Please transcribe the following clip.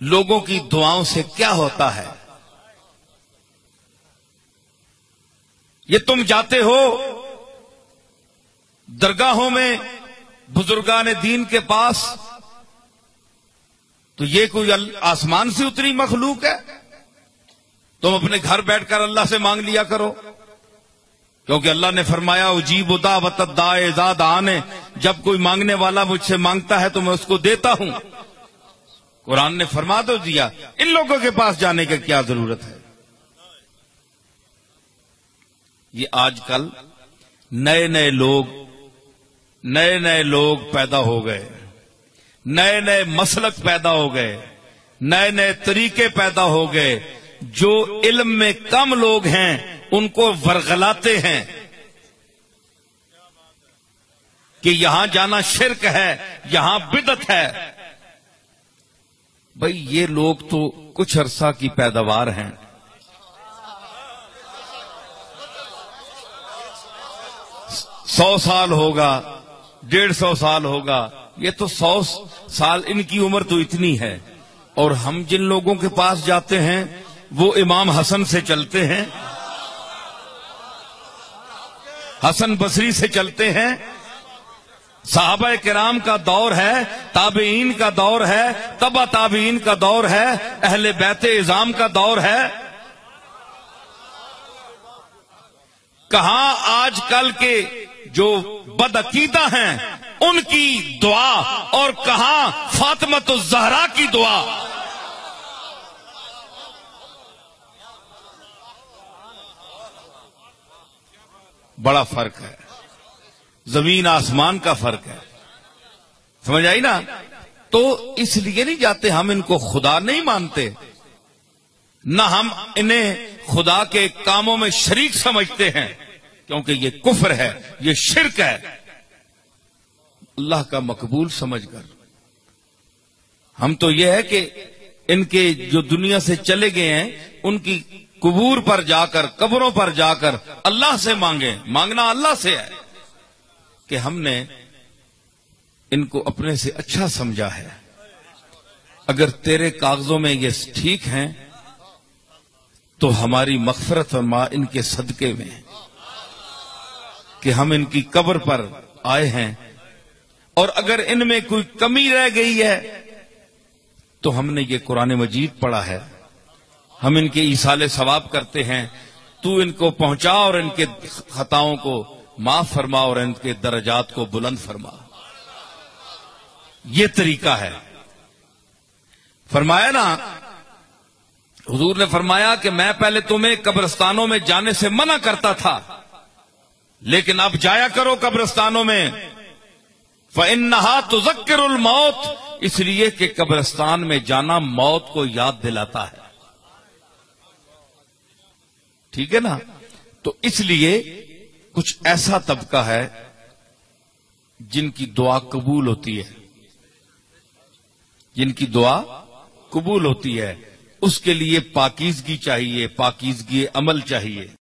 لوگوں کی دعاؤں سے کیا ہوتا ہے؟ یہ تم جاتے ہو درگاہوں میں بزرگان دین کے پاس، تو یہ کوئی آسمان سے اتری مخلوق ہے؟ تم اپنے گھر بیٹھ کر اللہ سے مانگ لیا کرو۔ کیونکہ اللہ نے فرمایا اجیب ادا وطد داد آنے، جب کوئی مانگنے والا مجھ سے مانگتا ہے تو میں اس کو دیتا ہوں۔ قرآن نے فرما تو دیا، ان لوگوں کے پاس جانے کی کیا ضرورت ہے؟ یہ آج کل نئے نئے لوگ، نئے نئے لوگ پیدا ہو گئے۔ نئے نئے مسلک پیدا ہو گئے۔ نئے نئے طریقے پیدا ہو گئے۔ جو علم میں کم لوگ ہیں، ان کو ورغلاتے ہیں۔ کہ یہاں جانا شرک ہے، یہاں بدت ہے۔ بھائی یہ لوگ تو کچھ عرصہ کی پیداوار ہیں۔ سو سال ہوگا، ڈیڑھ سو سال ہوگا، یہ تو سو سال ان کی عمر تو اتنی ہے۔ اور ہم جن لوگوں کے پاس جاتے ہیں، وہ امام حسن سے چلتے ہیں۔ حسن بصری سے چلتے ہیں۔ صحابہ کرام کا دور ہے، تابعین کا دور ہے تبا تابعین کا دور ہے، اہل بیت اظام کا دور ہے۔ کہاں آج کل کے جو بدعقیدہ ہیں، ان کی دعا اور کہاں فاطمت الزہرا کی دعا۔ بڑا فرق ہے۔ زمین آسمان کا فرق ہے۔ سمجھ آئی نا؟ تو اس لیے نہیں جاتے ہم ان کو خدا نہیں مانتے۔ نہ ہم انہیں خدا کے کاموں میں شریک سمجھتے ہیں، کیونکہ یہ کفر ہے، یہ شرک ہے۔ اللہ کا مقبول سمجھ کر۔ ہم تو یہ ہے کہ ان کے جو دنیا سے چلے گئے ہیں، ان کی قبور پر جا کر، قبروں پر جا کر اللہ سے مانگیں، مانگنا اللہ سے ہے۔ کہ ہم نے ان کو اپنے سے اچھا سمجھا ہے۔ اگر تیرے کاغذوں میں یہ ٹھیک ہیں، تو ہماری مغفرت اور ماں ان کے صدقے میں کہ ہم ان کی قبر پر آئے ہیں۔ اور اگر ان میں کوئی کمی رہ گئی ہے، تو ہم نے یہ قرآن مجید پڑھا ہے۔ ہم ان کے ایسال ثواب کرتے ہیں۔ تو ان کو پہنچا اور ان کے خطاؤں کو معاف فرما اور ان کے درجات کو بلند فرما۔ یہ طریقہ ہے۔ فرمایا نا، حضور نے فرمایا کہ میں پہلے تمہیں قبرستانوں میں جانے سے منع کرتا تھا، لیکن اب جایا کرو قبرستانوں میں۔ فنہا تو ذکر الموت، اس لیے کہ قبرستان میں جانا موت کو یاد دلاتا ہے۔ ٹھیک ہے نا؟ تو اس لیے کچھ ایسا طبقہ ہے جن کی دعا قبول ہوتی ہے۔ جن کی دعا قبول ہوتی ہے۔ اس کے لیے پاکیزگی چاہیے، پاکیزگی عمل چاہیے۔